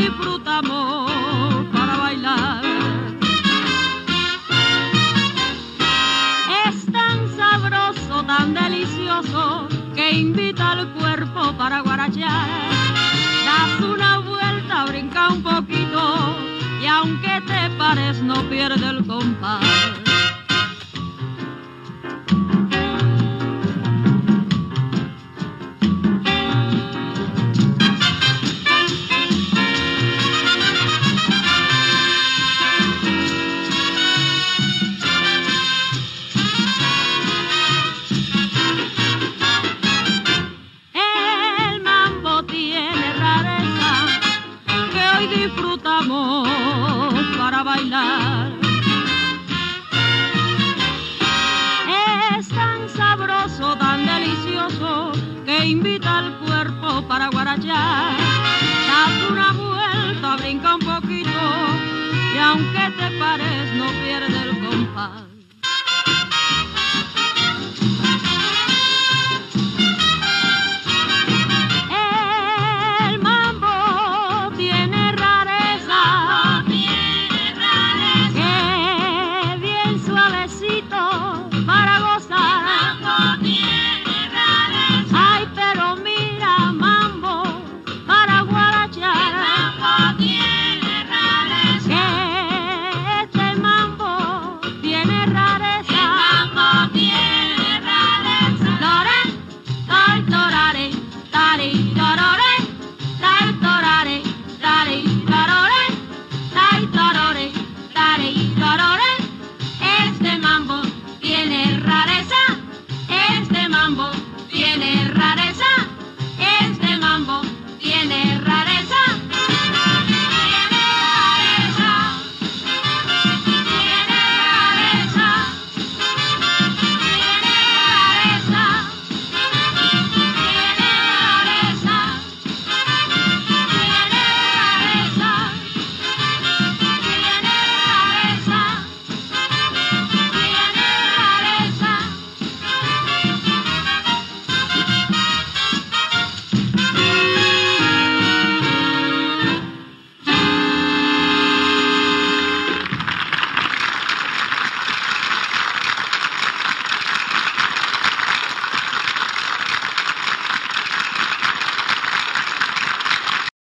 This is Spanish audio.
disfrutamos para bailar. Es tan sabroso, tan delicioso, que invita al cuerpo para guarachar. Das una vuelta, brinca un poquito, y aunque te pares, no pierde el compás. Bailar. Es tan sabroso, tan delicioso que invita al cuerpo para guarachar. Das una vuelta, brinca un poquito y aunque te pares no pierde el compás.